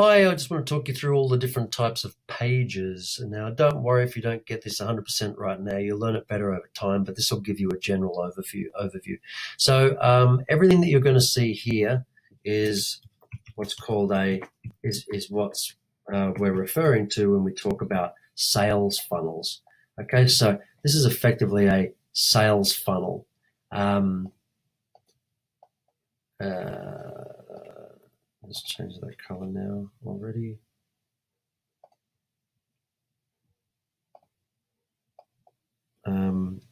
Hi, I just want to talk you through all the different types of pages. Now, don't worry if you don't get this 100% right now. You'll learn it better over time, but this will give you a general overview. overview. So um, everything that you're going to see here is what's called a is is what's uh, we're referring to when we talk about sales funnels. Okay, so this is effectively a sales funnel. Um, uh, Let's change that color now already. Um,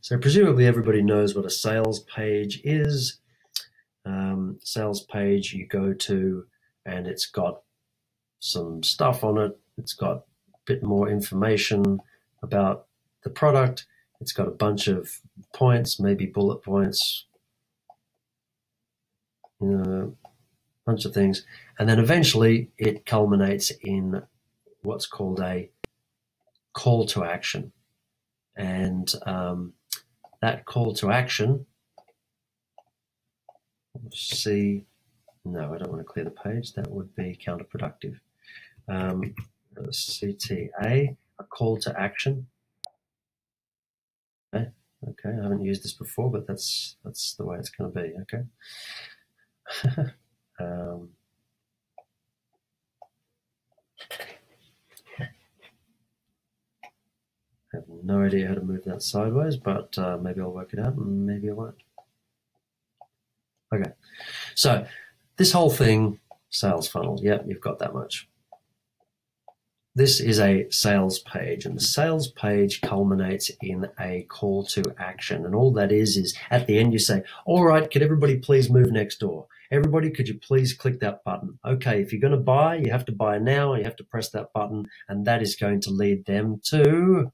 so presumably everybody knows what a sales page is. Um, sales page you go to and it's got some stuff on it. It's got bit more information about the product. It's got a bunch of points, maybe bullet points, you know, a bunch of things. And then eventually it culminates in what's called a call to action. And um, that call to action, see, no, I don't want to clear the page. That would be counterproductive. Um, CTA, a call to action. Okay, okay, I haven't used this before, but that's that's the way it's going to be. Okay. um, I have no idea how to move that sideways, but uh, maybe I'll work it out, maybe I won't. Okay, so this whole thing, sales funnel. Yep, you've got that much this is a sales page and the sales page culminates in a call to action. And all that is is at the end you say all right could everybody please move next door? Everybody could you please click that button? Okay if you're going to buy you have to buy now you have to press that button and that is going to lead them to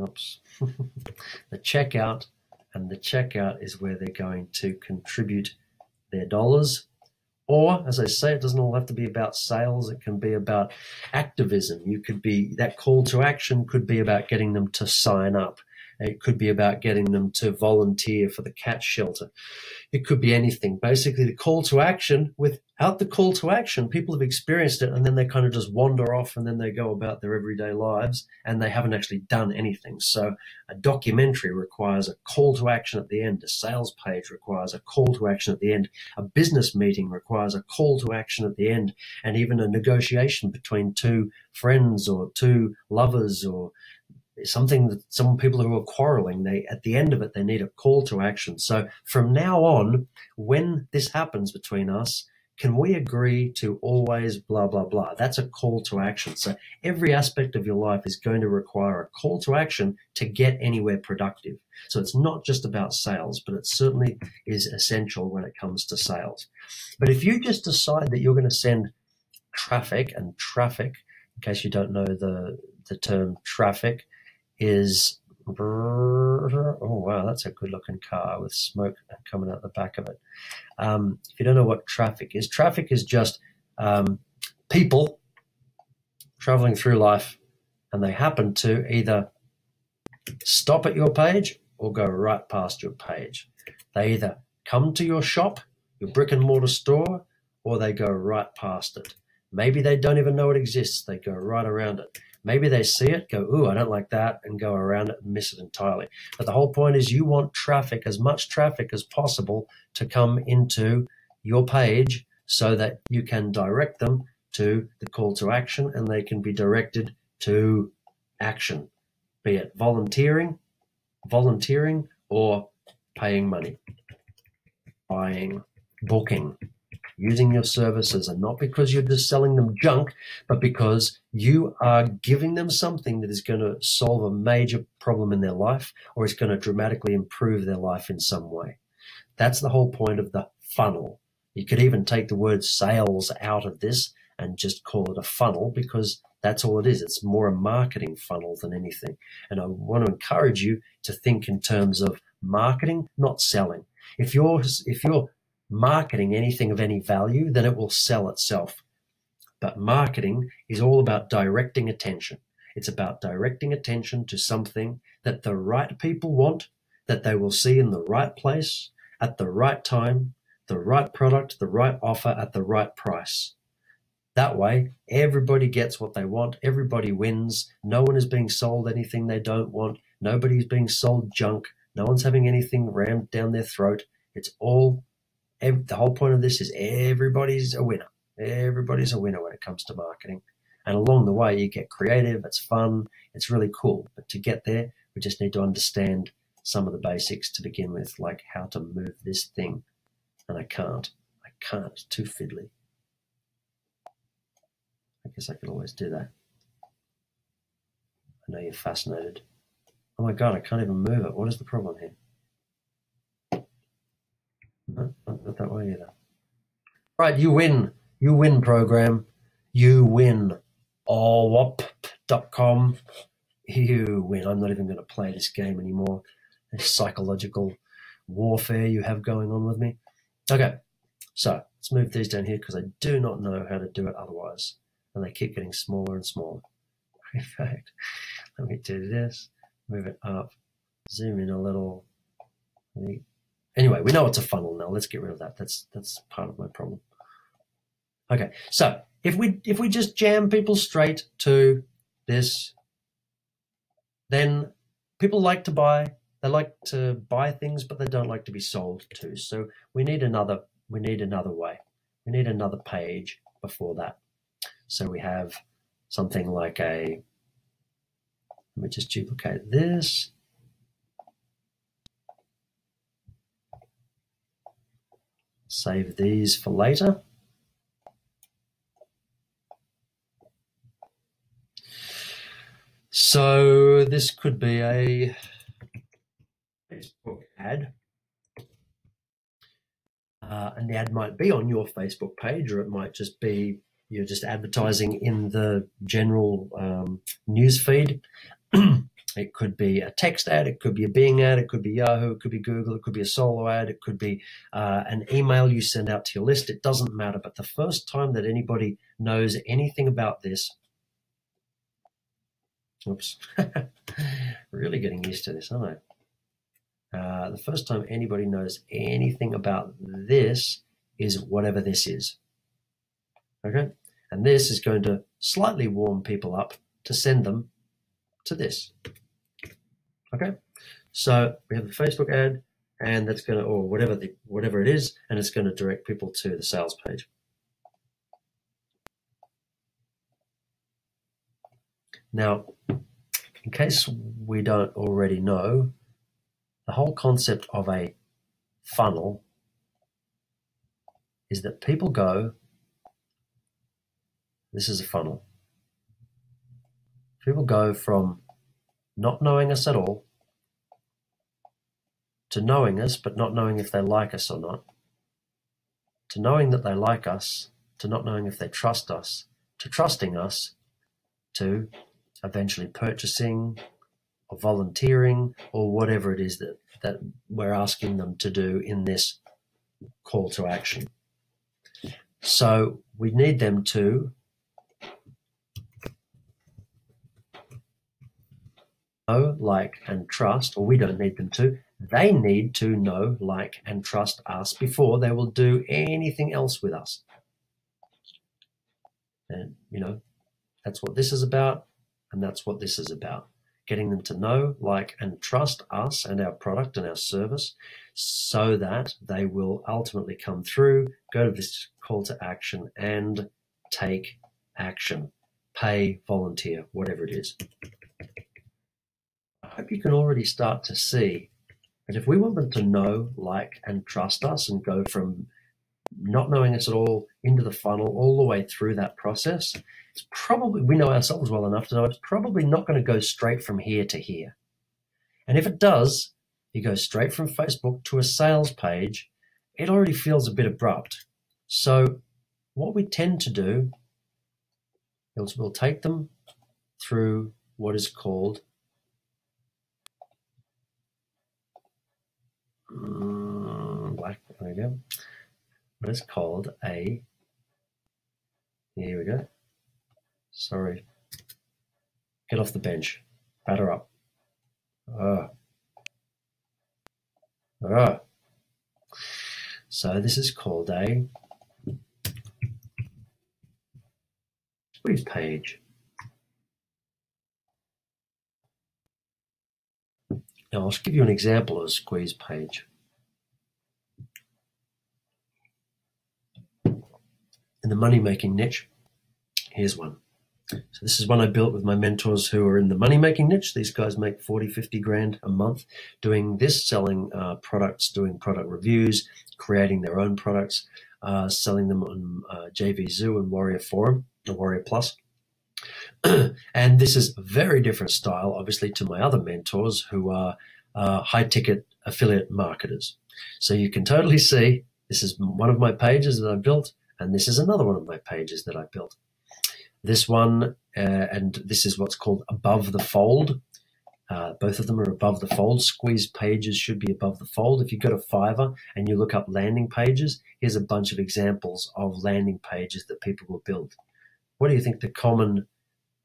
oops. The checkout and the checkout is where they're going to contribute their dollars. Or, as I say, it doesn't all have to be about sales. It can be about activism. You could be, that call to action could be about getting them to sign up. It could be about getting them to volunteer for the cat shelter. It could be anything. Basically, the call to action, without the call to action, people have experienced it and then they kind of just wander off and then they go about their everyday lives and they haven't actually done anything. So a documentary requires a call to action at the end. A sales page requires a call to action at the end. A business meeting requires a call to action at the end. And even a negotiation between two friends or two lovers or something that some people who are quarreling they at the end of it they need a call to action so from now on when this happens between us can we agree to always blah blah blah? That's a call to action. So every aspect of your life is going to require a call to action to get anywhere productive. So it's not just about sales but it certainly is essential when it comes to sales. But if you just decide that you're going to send traffic and traffic in case you don't know the the term traffic is oh wow that's a good looking car with smoke coming out the back of it. Um, if you don't know what traffic is traffic is just um, people traveling through life and they happen to either stop at your page or go right past your page. They either come to your shop your brick and mortar store or they go right past it. Maybe they don't even know it exists. They go right around it Maybe they see it, go, ooh, I don't like that, and go around it and miss it entirely. But the whole point is you want traffic, as much traffic as possible, to come into your page so that you can direct them to the call to action and they can be directed to action, be it volunteering, volunteering, or paying money, buying, booking using your services and not because you're just selling them junk, but because you are giving them something that is going to solve a major problem in their life or is going to dramatically improve their life in some way. That's the whole point of the funnel. You could even take the word sales out of this and just call it a funnel because that's all it is. It's more a marketing funnel than anything. And I want to encourage you to think in terms of marketing, not selling. If you're if you're marketing anything of any value, then it will sell itself. But marketing is all about directing attention. It's about directing attention to something that the right people want, that they will see in the right place, at the right time, the right product, the right offer at the right price. That way, everybody gets what they want, everybody wins, no one is being sold anything they don't want, nobody's being sold junk, no one's having anything rammed down their throat. It's all, the whole point of this is everybody's a winner. Everybody's a winner when it comes to marketing. And along the way, you get creative, it's fun, it's really cool. But to get there, we just need to understand some of the basics to begin with, like how to move this thing. And I can't. I can't. It's too fiddly. I guess I can always do that. I know you're fascinated. Oh my god, I can't even move it. What is the problem here? No, not that way either. Right, you win. You win program. You win. Allwop.com. You win. I'm not even going to play this game anymore. This psychological warfare you have going on with me. Okay, so let's move these down here because I do not know how to do it otherwise. And they keep getting smaller and smaller. In fact, let me do this, move it up, zoom in a little. Anyway, we know it's a funnel now. Let's get rid of that. That's that's part of my problem. Okay, so if we if we just jam people straight to this, then people like to buy. They like to buy things, but they don't like to be sold to. So we need another we need another way. We need another page before that. So we have something like a let me just duplicate this. Save these for later. So this could be a Facebook ad. Uh, and the ad might be on your Facebook page, or it might just be you're just advertising in the general um, news feed. it could be a text ad, it could be a Bing ad, it could be Yahoo, it could be Google, it could be a solo ad, it could be uh, an email you send out to your list. It doesn't matter. But the first time that anybody knows anything about this, Oops. really getting used to this, aren't I? Uh, the first time anybody knows anything about this is whatever this is. Okay? And this is going to slightly warm people up to send them to this. Okay? So we have the Facebook ad and that's going to, or whatever the, whatever it is, and it's going to direct people to the sales page. Now, in case we don't already know, the whole concept of a funnel is that people go, this is a funnel. People go from not knowing us at all to knowing us but not knowing if they like us or not, to knowing that they like us, to not knowing if they trust us, to trusting us, to eventually purchasing or volunteering or whatever it is that, that we're asking them to do in this call to action. So we need them to know, like, and trust, or we don't need them to. They need to know, like, and trust us before they will do anything else with us. And, you know, that's what this is about. And that's what this is about getting them to know, like, and trust us and our product and our service so that they will ultimately come through, go to this call to action, and take action. Pay, volunteer, whatever it is. I hope you can already start to see that if we want them to know, like, and trust us and go from not knowing us at all into the funnel all the way through that process, it's probably, we know ourselves well enough to know it's probably not going to go straight from here to here. And if it does, you go straight from Facebook to a sales page, it already feels a bit abrupt. So what we tend to do is we'll take them through what is called um, we go. What is called a, here we go. Sorry. Get off the bench. Batter up. Ah. Ah. So this is called a squeeze page. Now I'll give you an example of a squeeze page. In the money making niche, here's one. So this is one I built with my mentors who are in the money making niche. These guys make 40, 50 grand a month doing this, selling uh, products, doing product reviews, creating their own products, uh, selling them on uh, JVZoo and Warrior Forum, the Warrior Plus. and this is a very different style, obviously, to my other mentors who are uh, high ticket affiliate marketers. So you can totally see this is one of my pages that I built, and this is another one of my pages that I built. This one, uh, and this is what's called above the fold. Uh, both of them are above the fold. Squeeze pages should be above the fold. If you go to Fiverr and you look up landing pages, here's a bunch of examples of landing pages that people will build. What do you think the common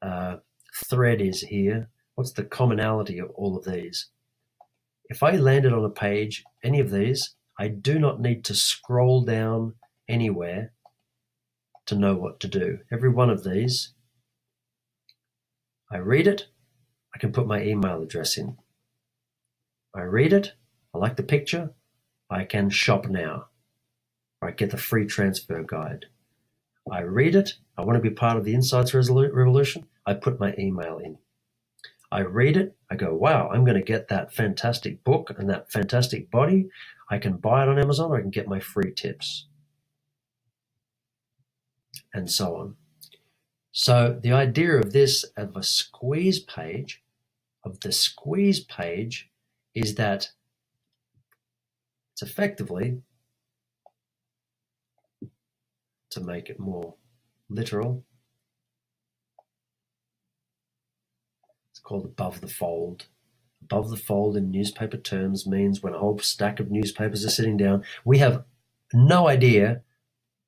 uh, thread is here. What's the commonality of all of these? If I landed on a page, any of these, I do not need to scroll down anywhere to know what to do. Every one of these, I read it, I can put my email address in. I read it, I like the picture, I can shop now. I get the free transfer guide. I read it. I want to be part of the Insights Revolution. I put my email in. I read it. I go, wow, I'm going to get that fantastic book and that fantastic body. I can buy it on Amazon. I can get my free tips. And so on. So the idea of this, of a squeeze page, of the squeeze page, is that it's effectively to make it more literal. It's called above the fold. Above the fold in newspaper terms means when a whole stack of newspapers are sitting down, we have no idea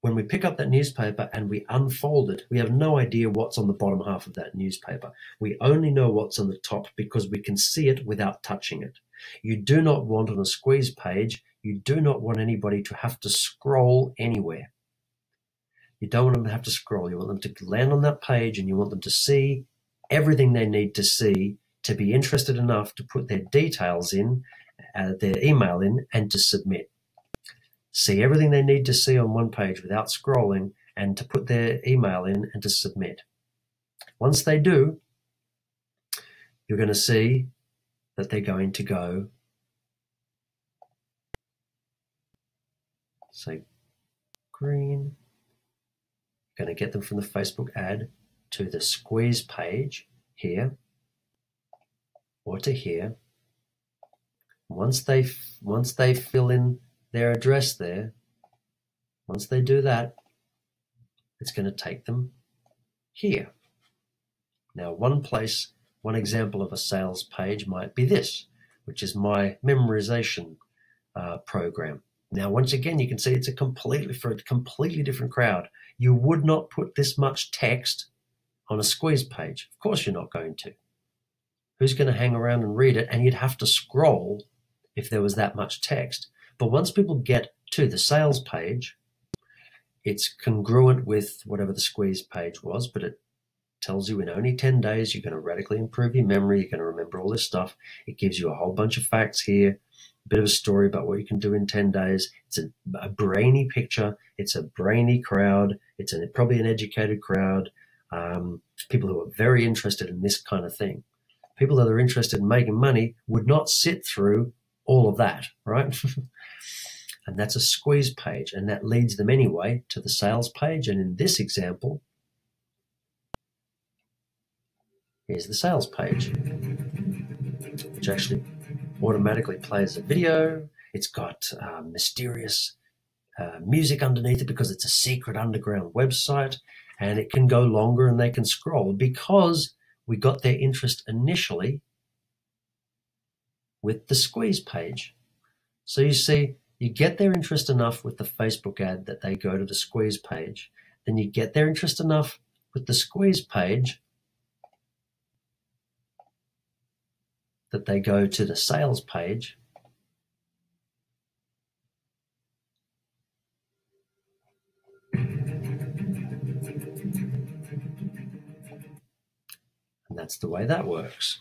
when we pick up that newspaper and we unfold it, we have no idea what's on the bottom half of that newspaper. We only know what's on the top because we can see it without touching it. You do not want on a squeeze page, you do not want anybody to have to scroll anywhere. You don't want them to have to scroll. You want them to land on that page and you want them to see everything they need to see to be interested enough to put their details in, uh, their email in, and to submit. See everything they need to see on one page without scrolling and to put their email in and to submit. Once they do, you're going to see that they're going to go say green going to get them from the Facebook ad to the squeeze page here or to here. Once they once they fill in their address there, once they do that, it's going to take them here. Now, one place, one example of a sales page might be this, which is my memorization uh, program. Now, once again, you can see it's a completely for a completely different crowd. You would not put this much text on a squeeze page. Of course, you're not going to. Who's going to hang around and read it? And you'd have to scroll if there was that much text. But once people get to the sales page, it's congruent with whatever the squeeze page was, but it tells you in only 10 days you're going to radically improve your memory. You're going to remember all this stuff. It gives you a whole bunch of facts here a bit of a story about what you can do in 10 days. It's a, a brainy picture. It's a brainy crowd. It's a, probably an educated crowd. Um, people who are very interested in this kind of thing. People that are interested in making money would not sit through all of that, right? and that's a squeeze page, and that leads them anyway to the sales page. And in this example, here's the sales page, which actually automatically plays a video. It's got uh, mysterious uh, music underneath it because it's a secret underground website and it can go longer and they can scroll because we got their interest initially with the squeeze page. So you see, You get their interest enough with the Facebook ad that they go to the squeeze page. Then you get their interest enough with the squeeze page that they go to the sales page. That's the way that works.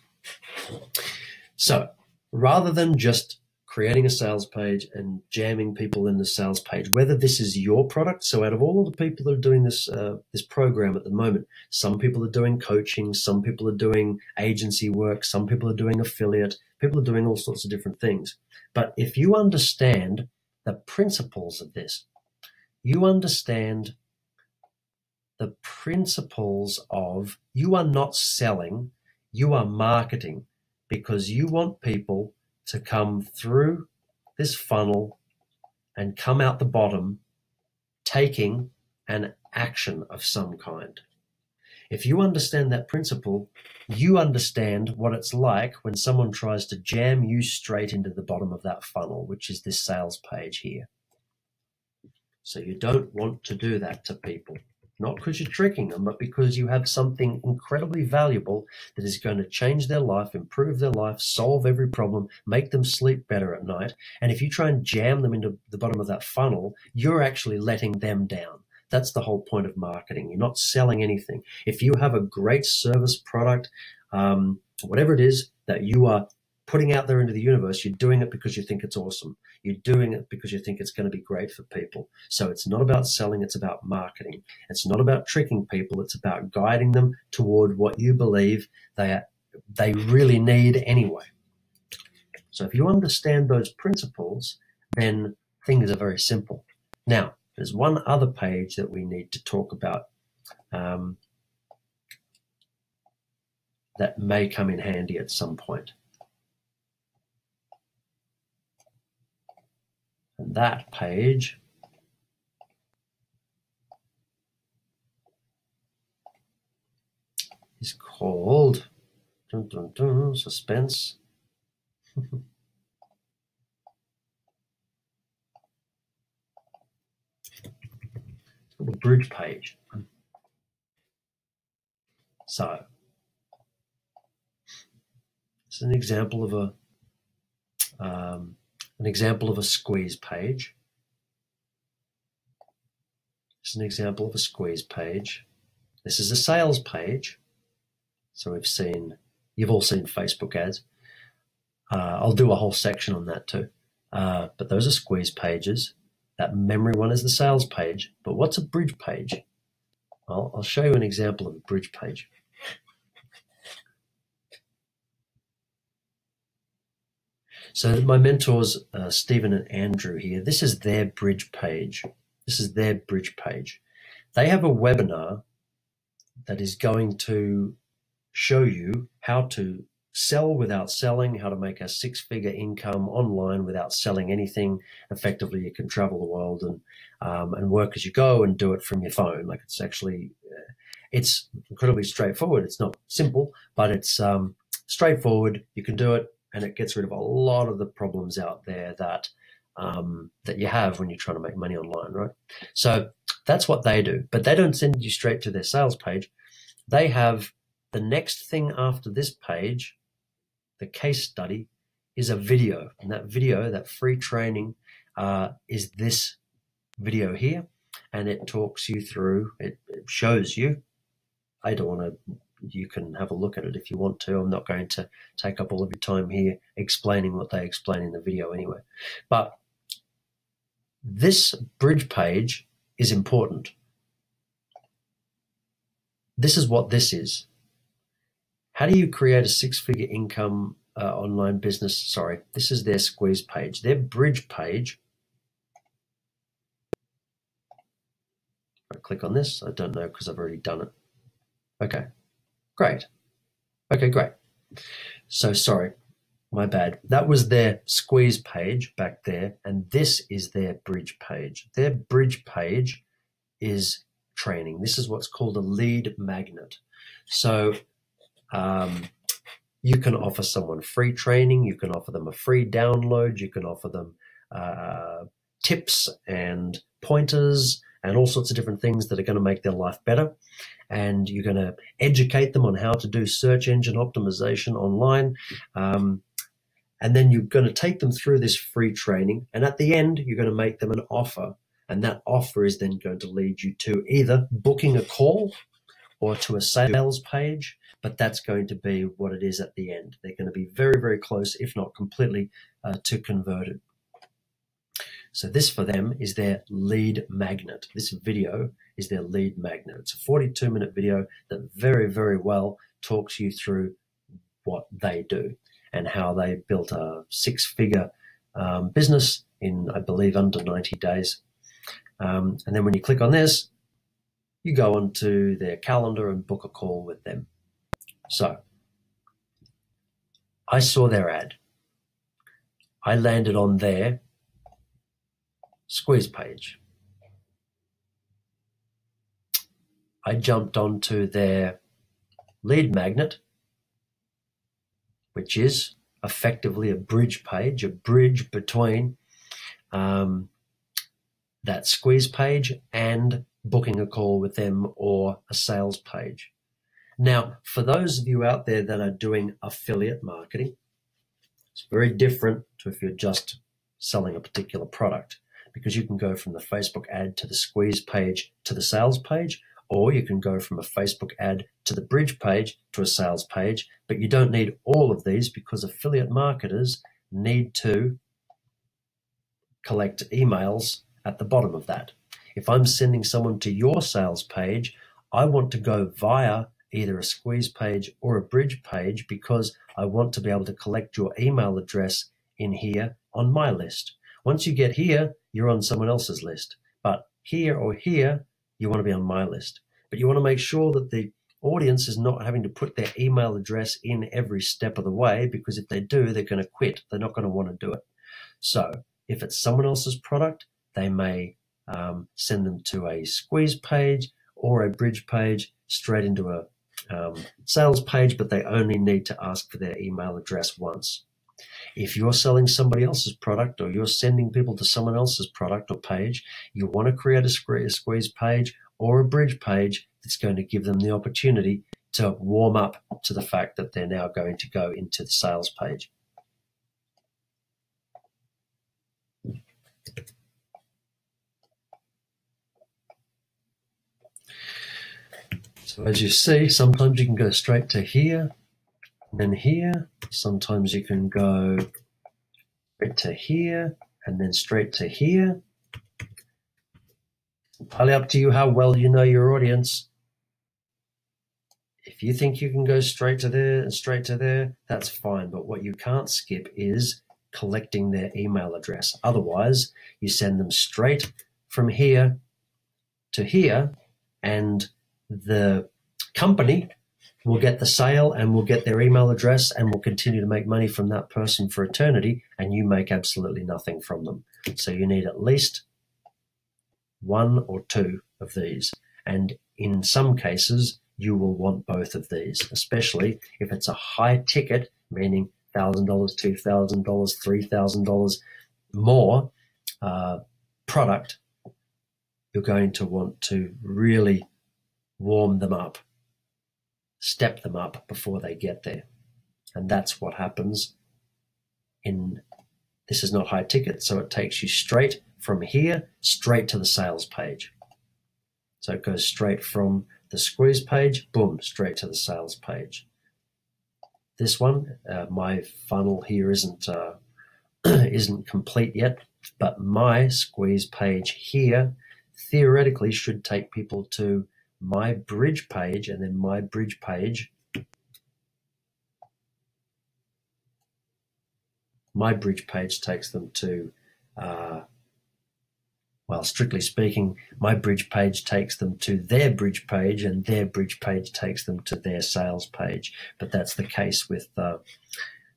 So rather than just creating a sales page and jamming people in the sales page, whether this is your product. So out of all of the people that are doing this uh, this program at the moment, some people are doing coaching, some people are doing agency work, some people are doing affiliate, people are doing all sorts of different things. But if you understand the principles of this, you understand the principles of you are not selling, you are marketing because you want people to come through this funnel and come out the bottom taking an action of some kind. If you understand that principle, you understand what it's like when someone tries to jam you straight into the bottom of that funnel, which is this sales page here. So you don't want to do that to people not because you're tricking them, but because you have something incredibly valuable that is going to change their life, improve their life, solve every problem, make them sleep better at night. And if you try and jam them into the bottom of that funnel, you're actually letting them down. That's the whole point of marketing. You're not selling anything. If you have a great service product, um, whatever it is that you are putting out there into the universe, you're doing it because you think it's awesome. You're doing it because you think it's going to be great for people. So it's not about selling, it's about marketing. It's not about tricking people, it's about guiding them toward what you believe they are, they really need anyway. So if you understand those principles, then things are very simple. Now, there's one other page that we need to talk about um, that may come in handy at some point. That page is called dun, dun, dun, suspense. the bridge page. So, is an example of a um, an example of a squeeze page. This is an example of a squeeze page. This is a sales page. So we've seen, you've all seen Facebook ads. Uh, I'll do a whole section on that too. Uh, but those are squeeze pages. That memory one is the sales page. But what's a bridge page? I'll, I'll show you an example of a bridge page. So my mentors, uh, Stephen and Andrew here, this is their bridge page. This is their bridge page. They have a webinar that is going to show you how to sell without selling, how to make a six figure income online without selling anything. Effectively, you can travel the world and, um, and work as you go and do it from your phone. Like it's actually, uh, it's incredibly straightforward. It's not simple, but it's um, straightforward. You can do it and it gets rid of a lot of the problems out there that um, that you have when you're trying to make money online, right? So that's what they do, but they don't send you straight to their sales page. They have the next thing after this page, the case study, is a video, and that video, that free training, uh, is this video here, and it talks you through. It, it shows you. I don't want to you can have a look at it if you want to. I'm not going to take up all of your time here explaining what they explain in the video anyway. But this bridge page is important. This is what this is. How do you create a six figure income uh, online business? Sorry, this is their squeeze page. Their bridge page. I click on this. I don't know because I've already done it. Okay. Great. Okay, great. So sorry, my bad. That was their squeeze page back there, and this is their bridge page. Their bridge page is training. This is what's called a lead magnet. So um, you can offer someone free training, you can offer them a free download, you can offer them uh, tips and pointers and all sorts of different things that are going to make their life better. And you're going to educate them on how to do search engine optimization online. Um, and then you're going to take them through this free training. And at the end, you're going to make them an offer. And that offer is then going to lead you to either booking a call or to a sales page, but that's going to be what it is at the end. They're going to be very, very close, if not completely, uh, to converted. So this for them is their lead magnet. This video is their lead magnet. It's a 42 minute video that very, very well talks you through what they do and how they built a six figure um, business in, I believe, under 90 days. Um, and then when you click on this, you go onto their calendar and book a call with them. So I saw their ad. I landed on their squeeze page. I jumped onto their lead magnet, which is effectively a bridge page, a bridge between um, that squeeze page and booking a call with them or a sales page. Now, for those of you out there that are doing affiliate marketing, it's very different to if you're just selling a particular product because you can go from the Facebook ad to the squeeze page to the sales page, or you can go from a Facebook ad to the bridge page to a sales page. But you don't need all of these because affiliate marketers need to collect emails at the bottom of that. If I'm sending someone to your sales page, I want to go via either a squeeze page or a bridge page because I want to be able to collect your email address in here on my list. Once you get here, you're on someone else's list. But here or here, you want to be on my list. But you want to make sure that the audience is not having to put their email address in every step of the way because if they do, they're going to quit. They're not going to want to do it. So if it's someone else's product, they may um, send them to a squeeze page or a bridge page straight into a um, sales page, but they only need to ask for their email address once. If you're selling somebody else's product or you're sending people to someone else's product or page, you want to create a squeeze page or a bridge page that's going to give them the opportunity to warm up to the fact that they're now going to go into the sales page. So as you see, sometimes you can go straight to here, then here. Sometimes you can go straight to here and then straight to here. Entirely up to you how well you know your audience. If you think you can go straight to there and straight to there, that's fine. But what you can't skip is collecting their email address. Otherwise, you send them straight from here to here, and the company will get the sale and we'll get their email address and we'll continue to make money from that person for eternity and you make absolutely nothing from them. So you need at least one or two of these. And in some cases, you will want both of these, especially if it's a high ticket, meaning $1,000, $2,000, $3,000 more uh, product, you're going to want to really warm them up step them up before they get there. And that's what happens in this is not high ticket, so it takes you straight from here straight to the sales page. So it goes straight from the squeeze page, boom, straight to the sales page. This one, uh, my funnel here isn't uh, isn't complete yet, but my squeeze page here theoretically should take people to my bridge page and then my bridge page my bridge page takes them to uh, well strictly speaking my bridge page takes them to their bridge page and their bridge page takes them to their sales page. But that's the case with uh,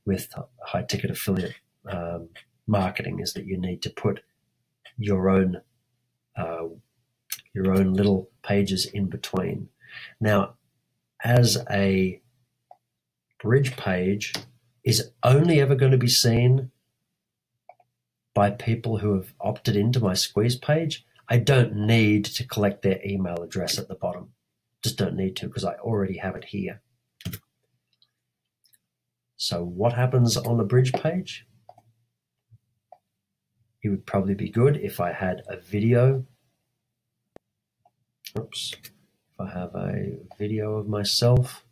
with high ticket affiliate um, marketing is that you need to put your own uh, your own little pages in between. Now, as a bridge page is only ever going to be seen by people who have opted into my squeeze page, I don't need to collect their email address at the bottom. Just don't need to because I already have it here. So what happens on the bridge page? It would probably be good if I had a video. Oops. If I have a video of myself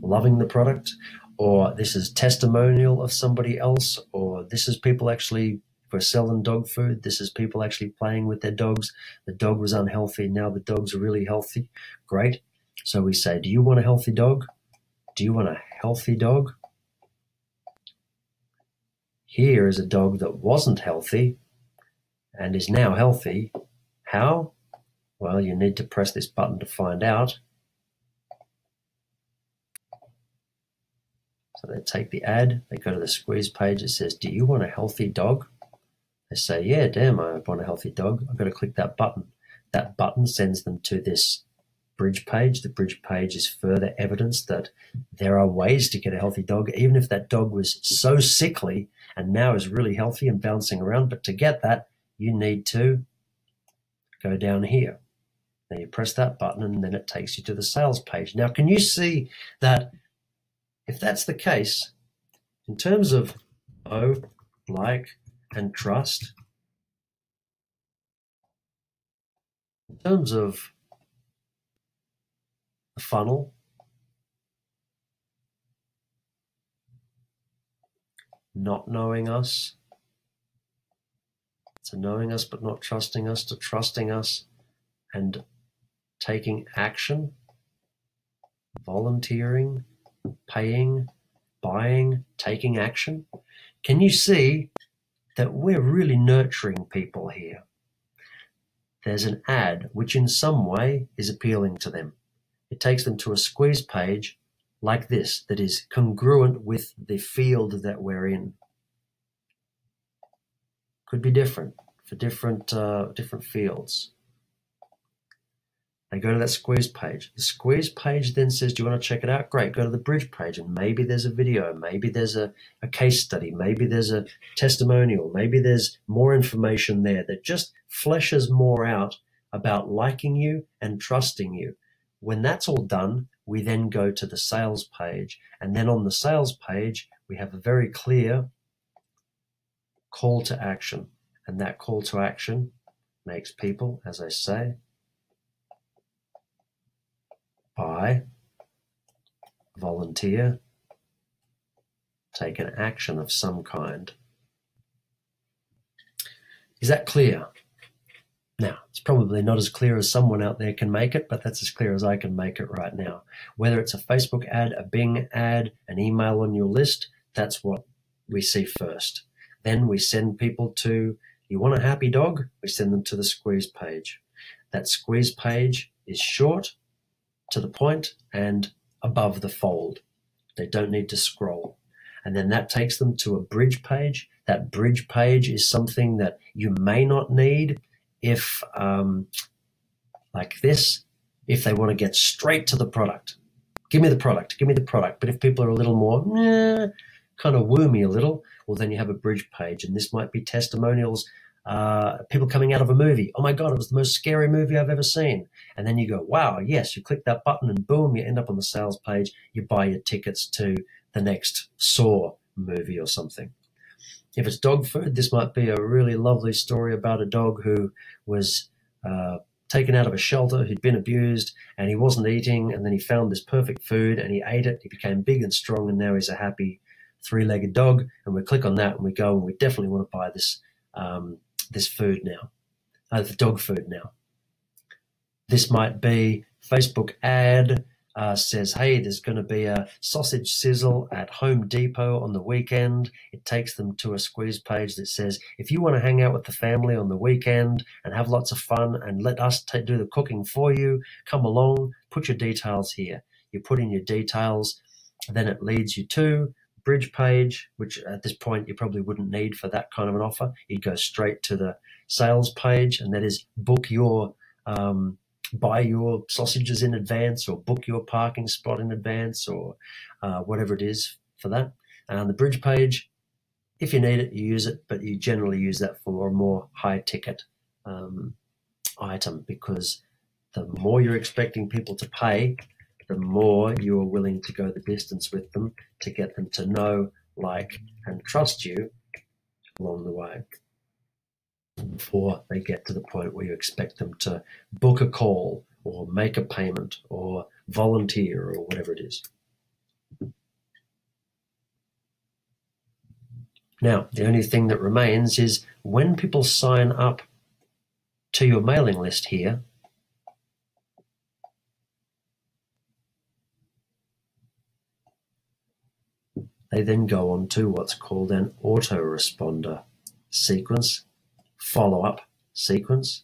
loving the product, or this is testimonial of somebody else, or this is people actually for selling dog food. This is people actually playing with their dogs. The dog was unhealthy. Now the dogs are really healthy. Great. So we say, Do you want a healthy dog? Do you want a healthy dog? Here is a dog that wasn't healthy and is now healthy. How? Well, you need to press this button to find out. So they take the ad, they go to the squeeze page, it says, Do you want a healthy dog? They say, Yeah, damn, I want a healthy dog. I've got to click that button. That button sends them to this bridge page. The bridge page is further evidence that there are ways to get a healthy dog, even if that dog was so sickly and now is really healthy and bouncing around. But to get that, you need to go down here. Then you press that button and then it takes you to the sales page. Now, can you see that if that's the case, in terms of know, like, and trust, in terms of the funnel, not knowing us, to knowing us but not trusting us, to trusting us and taking action, volunteering, paying, buying, taking action. Can you see that we're really nurturing people here? There's an ad which in some way is appealing to them. It takes them to a squeeze page like this that is congruent with the field that we're in. Could be different for different uh, different fields. They go to that squeeze page. The squeeze page then says, Do you want to check it out? Great, go to the bridge page and maybe there's a video, maybe there's a, a case study, maybe there's a testimonial, maybe there's more information there that just fleshes more out about liking you and trusting you. When that's all done, we then go to the sales page. And then on the sales page, we have a very clear call to action. And that call to action makes people, as I say, buy, volunteer, take an action of some kind. Is that clear? Now, it's probably not as clear as someone out there can make it, but that's as clear as I can make it right now. Whether it's a Facebook ad, a Bing ad, an email on your list, that's what we see first. Then we send people to, you want a happy dog? We send them to the squeeze page. That squeeze page is short, to the point and above the fold. They don't need to scroll. And then that takes them to a bridge page. That bridge page is something that you may not need if, um, like this, if they want to get straight to the product. Give me the product, give me the product. But if people are a little more, kind of woo me a little, well, then you have a bridge page. And this might be testimonials uh, people coming out of a movie. Oh my God, it was the most scary movie I've ever seen. And then you go, wow, yes, you click that button and boom, you end up on the sales page. You buy your tickets to the next Saw movie or something. If it's dog food, this might be a really lovely story about a dog who was uh, taken out of a shelter, who'd been abused, and he wasn't eating. And then he found this perfect food and he ate it. He became big and strong, and now he's a happy three legged dog. And we click on that and we go, and we definitely want to buy this um, this food now, uh, the dog food now. This might be Facebook ad uh, says, hey, there's going to be a sausage sizzle at Home Depot on the weekend. It takes them to a squeeze page that says, if you want to hang out with the family on the weekend and have lots of fun and let us do the cooking for you, come along, put your details here. You put in your details, then it leads you to bridge page, which at this point you probably wouldn't need for that kind of an offer. You'd go straight to the sales page, and that is book your um, buy your sausages in advance, or book your parking spot in advance, or uh, whatever it is for that. And the bridge page if you need it, you use it, but you generally use that for a more high ticket um, item because the more you're expecting people to pay, the more you are willing to go the distance with them to get them to know, like, and trust you along the way before they get to the point where you expect them to book a call or make a payment or volunteer or whatever it is. Now, the only thing that remains is when people sign up to your mailing list here, they then go on to what's called an autoresponder sequence, follow-up sequence.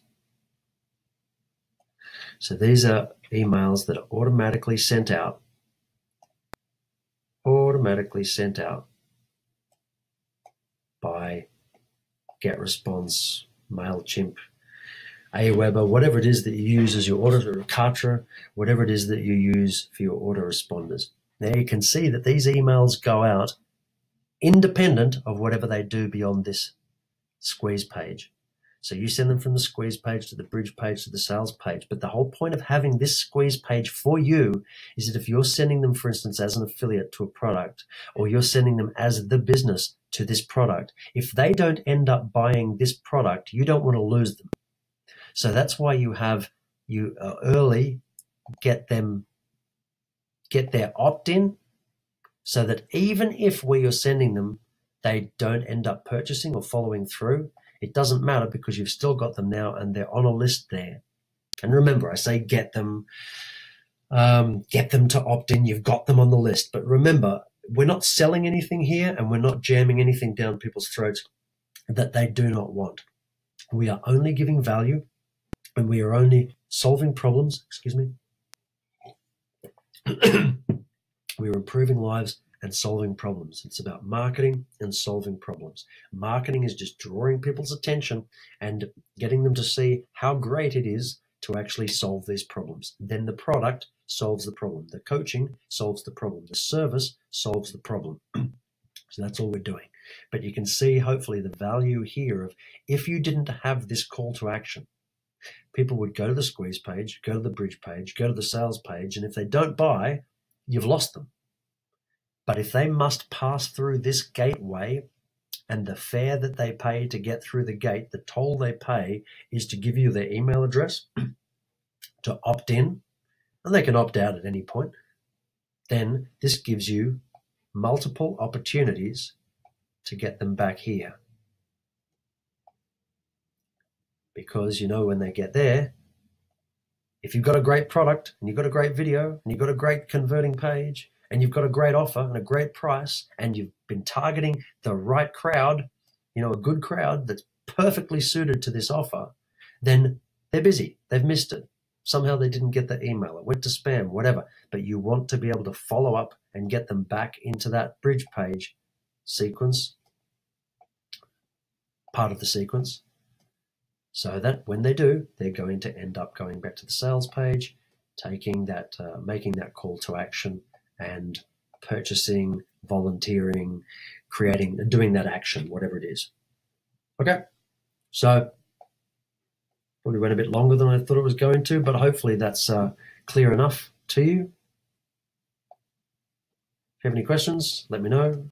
So these are emails that are automatically sent out, automatically sent out by GetResponse, MailChimp, Aweber, whatever it is that you use as your auto, Kartra, whatever it is that you use for your autoresponders. Now you can see that these emails go out independent of whatever they do beyond this squeeze page. So you send them from the squeeze page to the bridge page to the sales page. But the whole point of having this squeeze page for you is that if you're sending them, for instance, as an affiliate to a product, or you're sending them as the business to this product, if they don't end up buying this product, you don't want to lose them. So that's why you have you uh, early get them get their opt-in so that even if where you're sending them they don't end up purchasing or following through it doesn't matter because you've still got them now and they're on a list there. And remember, I say get them, um, get them to opt in. You've got them on the list. But remember, we're not selling anything here and we're not jamming anything down people's throats that they do not want. We are only giving value and we are only solving problems. Excuse me. We are improving lives and solving problems. It's about marketing and solving problems. Marketing is just drawing people's attention and getting them to see how great it is to actually solve these problems. Then the product solves the problem. The coaching solves the problem. The service solves the problem. so that's all we're doing. But you can see hopefully the value here of if you didn't have this call to action, people would go to the squeeze page, go to the bridge page, go to the sales page, and if they don't buy, you've lost them. But if they must pass through this gateway, and the fare that they pay to get through the gate, the toll they pay is to give you their email address to opt in, and they can opt out at any point, then this gives you multiple opportunities to get them back here. Because you know when they get there, if you've got a great product and you've got a great video and you've got a great converting page and you've got a great offer and a great price and you've been targeting the right crowd, you know, a good crowd that's perfectly suited to this offer, then they're busy. They've missed it. Somehow they didn't get the email. It went to spam, whatever. But you want to be able to follow up and get them back into that bridge page sequence, part of the sequence, so that when they do, they're going to end up going back to the sales page, taking that, uh, making that call to action, and purchasing, volunteering, creating, doing that action, whatever it is. Okay, so probably went a bit longer than I thought it was going to, but hopefully that's uh, clear enough to you. If you have any questions, let me know.